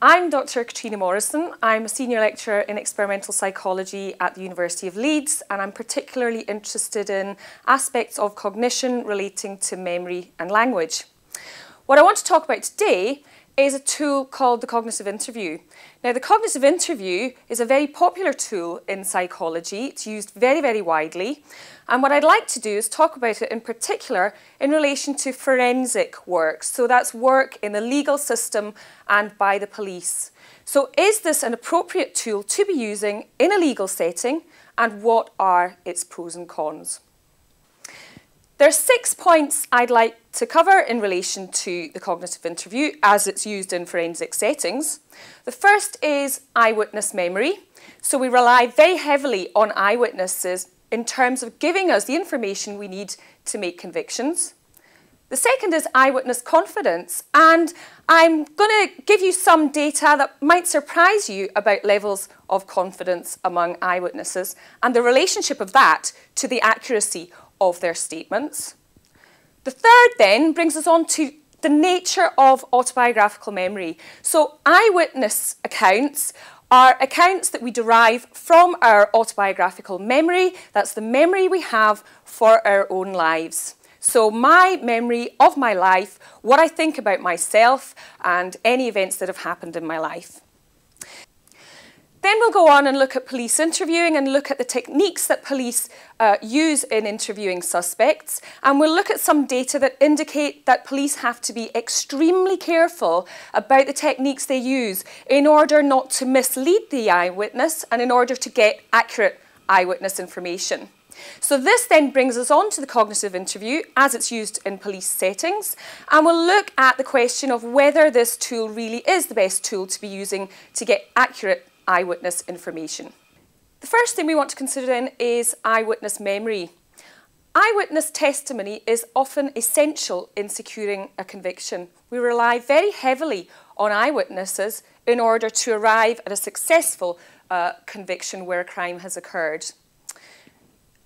I'm Dr. Catriona Morrison. I'm a senior lecturer in experimental psychology at the University of Leeds, and I'm particularly interested in aspects of cognition relating to memory and language. What I want to talk about today is a tool called the cognitive interview. Now, the cognitive interview is a very popular tool in psychology. It's used very, very widely. And what I'd like to do is talk about it in particular in relation to forensic work. So that's work in the legal system and by the police. So is this an appropriate tool to be using in a legal setting and what are its pros and cons? There are six points I'd like to cover in relation to the cognitive interview as it's used in forensic settings. The first is eyewitness memory. So we rely very heavily on eyewitnesses in terms of giving us the information we need to make convictions. The second is eyewitness confidence, and I'm going to give you some data that might surprise you about levels of confidence among eyewitnesses and the relationship of that to the accuracy of their statements. The third then brings us on to the nature of autobiographical memory. So eyewitness accounts are accounts that we derive from our autobiographical memory. That's the memory we have for our own lives. So my memory of my life, what I think about myself and any events that have happened in my life. Then we'll go on and look at police interviewing and look at the techniques that police uh, use in interviewing suspects. And we'll look at some data that indicate that police have to be extremely careful about the techniques they use in order not to mislead the eyewitness and in order to get accurate eyewitness information. So this then brings us on to the cognitive interview as it's used in police settings and we'll look at the question of whether this tool really is the best tool to be using to get accurate eyewitness information. The first thing we want to consider then is eyewitness memory. Eyewitness testimony is often essential in securing a conviction. We rely very heavily on eyewitnesses in order to arrive at a successful uh, conviction where a crime has occurred.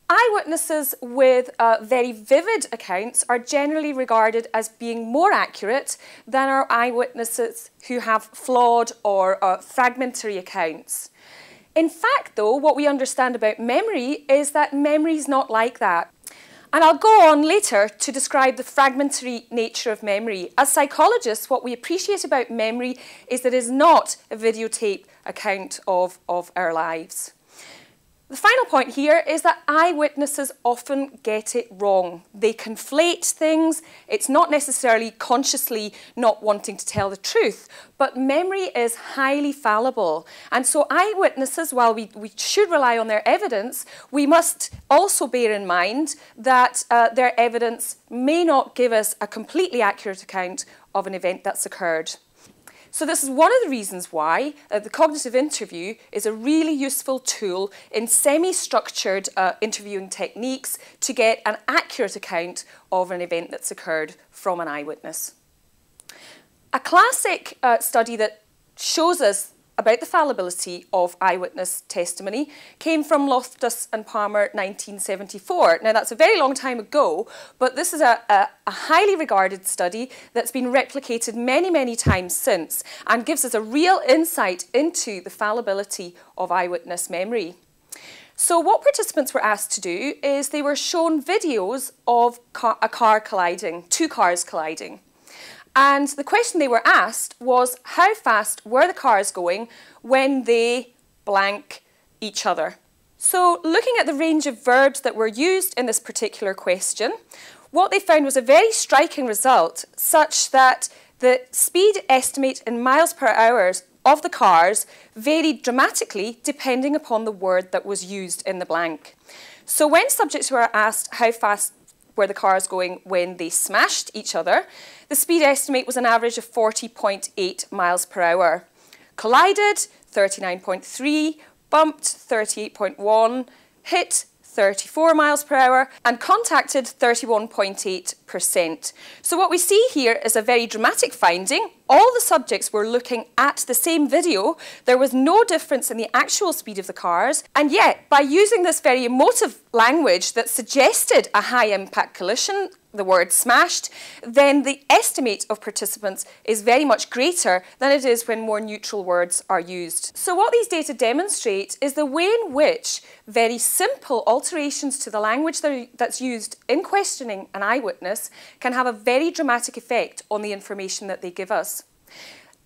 Eyewitnesses with uh, very vivid accounts are generally regarded as being more accurate than our eyewitnesses who have flawed or uh, fragmentary accounts. In fact, though, what we understand about memory is that memory is not like that. And I'll go on later to describe the fragmentary nature of memory. As psychologists, what we appreciate about memory is that it is not a videotape account of, of our lives. Point here is that eyewitnesses often get it wrong. They conflate things. It's not necessarily consciously not wanting to tell the truth, but memory is highly fallible. And so eyewitnesses, while we, we should rely on their evidence, we must also bear in mind that uh, their evidence may not give us a completely accurate account of an event that's occurred. So this is one of the reasons why uh, the cognitive interview is a really useful tool in semi-structured uh, interviewing techniques to get an accurate account of an event that's occurred from an eyewitness. A classic uh, study that shows us about the fallibility of eyewitness testimony came from Loftus and Palmer 1974. Now that's a very long time ago, but this is a, a, a, highly regarded study that's been replicated many, many times since and gives us a real insight into the fallibility of eyewitness memory. So what participants were asked to do is they were shown videos of car, a car colliding, two cars colliding. And the question they were asked was how fast were the cars going when they blank each other? So looking at the range of verbs that were used in this particular question, what they found was a very striking result such that the speed estimate in miles per hour of the cars varied dramatically depending upon the word that was used in the blank. So when subjects were asked how fast were the cars going when they smashed each other, the speed estimate was an average of 40.8 miles per hour. Collided, 39.3, bumped, 38.1, hit, 34 miles per hour and contacted 31.8%. So what we see here is a very dramatic finding. All the subjects were looking at the same video. There was no difference in the actual speed of the cars. And yet, by using this very emotive language that suggested a high impact collision, the word smashed, then the estimate of participants is very much greater than it is when more neutral words are used. So what these data demonstrate is the way in which very simple alterations to the language that's used in questioning an eyewitness can have a very dramatic effect on the information that they give us.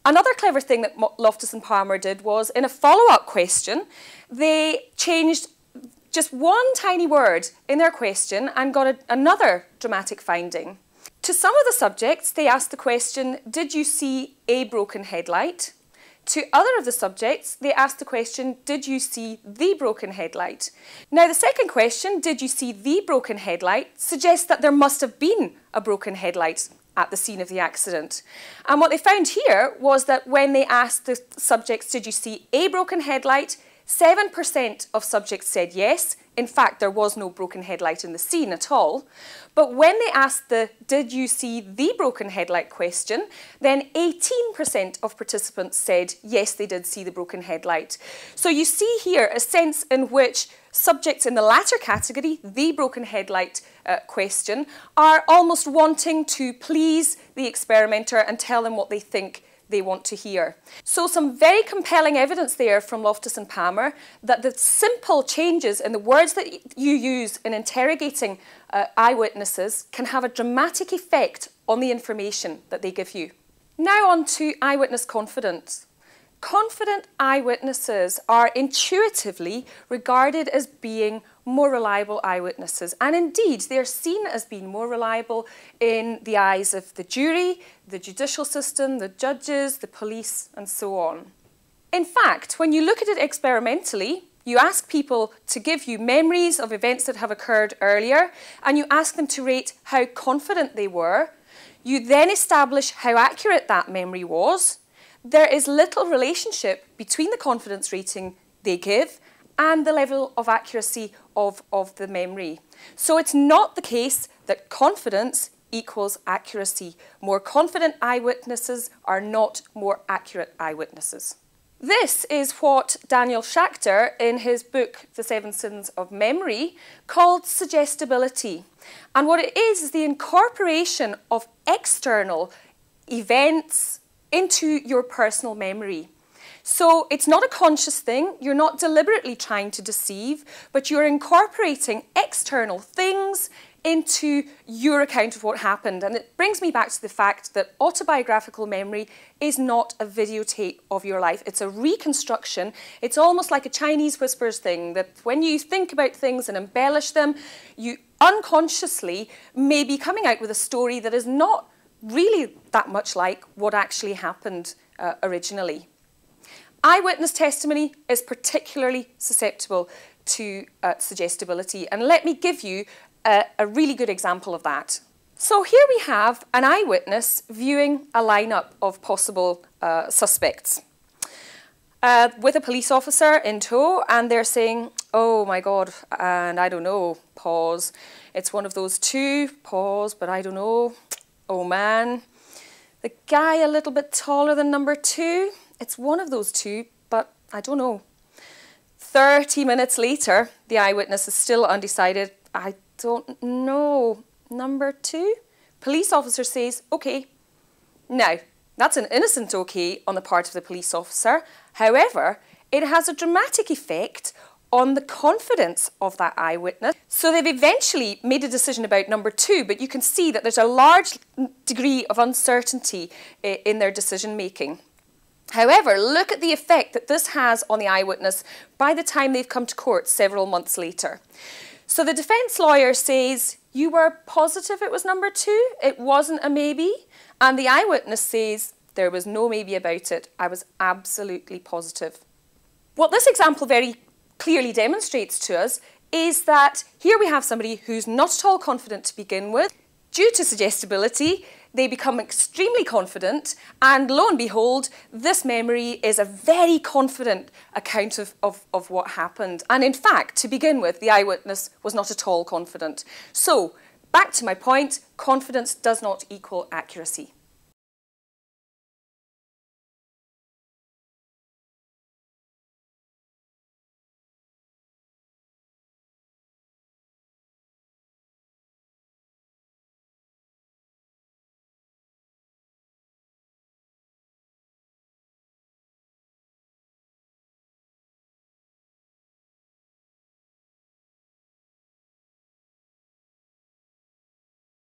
Another clever thing that Loftus and Palmer did was in a follow-up question, they changed just one tiny word in their question and got a, another dramatic finding. To some of the subjects, they asked the question, did you see a broken headlight? To other of the subjects, they asked the question, did you see the broken headlight? Now, the second question, did you see the broken headlight, suggests that there must have been a broken headlight at the scene of the accident. And what they found here was that when they asked the subjects, did you see a broken headlight, 7% of subjects said yes. In fact, there was no broken headlight in the scene at all. But when they asked the did you see the broken headlight question, then 18% of participants said yes, they did see the broken headlight. So you see here a sense in which subjects in the latter category, the broken headlight uh, question, are almost wanting to please the experimenter and tell them what they think they want to hear. So some very compelling evidence there from Loftus and Palmer that the simple changes in the words that you use in interrogating uh, eyewitnesses can have a dramatic effect on the information that they give you. Now on to eyewitness confidence. Confident eyewitnesses are intuitively regarded as being more reliable eyewitnesses. And indeed, they're seen as being more reliable in the eyes of the jury, the judicial system, the judges, the police, and so on. In fact, when you look at it experimentally, you ask people to give you memories of events that have occurred earlier, and you ask them to rate how confident they were. You then establish how accurate that memory was. There is little relationship between the confidence rating they give and the level of accuracy of, of the memory. So it's not the case that confidence equals accuracy. More confident eyewitnesses are not more accurate eyewitnesses. This is what Daniel Schacter, in his book The Seven Sins of Memory, called suggestibility. And what it is is the incorporation of external events into your personal memory. So it's not a conscious thing, you're not deliberately trying to deceive, but you're incorporating external things into your account of what happened. And it brings me back to the fact that autobiographical memory is not a videotape of your life. It's a reconstruction. It's almost like a Chinese whispers thing that when you think about things and embellish them, you unconsciously may be coming out with a story that is not really that much like what actually happened uh, originally. Eyewitness testimony is particularly susceptible to uh, suggestibility. And let me give you a, a really good example of that. So here we have an eyewitness viewing a lineup of possible uh, suspects. Uh, with a police officer in tow, and they're saying, Oh my God, and I don't know, pause. It's one of those two, pause, but I don't know. Oh man. The guy a little bit taller than number two, it's one of those two, but I don't know. 30 minutes later, the eyewitness is still undecided. I don't know. Number two? Police officer says, okay. Now, that's an innocent okay on the part of the police officer. However, it has a dramatic effect on the confidence of that eyewitness. So they've eventually made a decision about number two, but you can see that there's a large degree of uncertainty eh, in their decision making. However, look at the effect that this has on the eyewitness by the time they've come to court several months later. So the defence lawyer says, you were positive it was number two, it wasn't a maybe, and the eyewitness says, there was no maybe about it, I was absolutely positive. What this example very clearly demonstrates to us is that here we have somebody who's not at all confident to begin with. Due to suggestibility, they become extremely confident, and lo and behold, this memory is a very confident account of, of, of what happened. And in fact, to begin with, the eyewitness was not at all confident. So, back to my point confidence does not equal accuracy.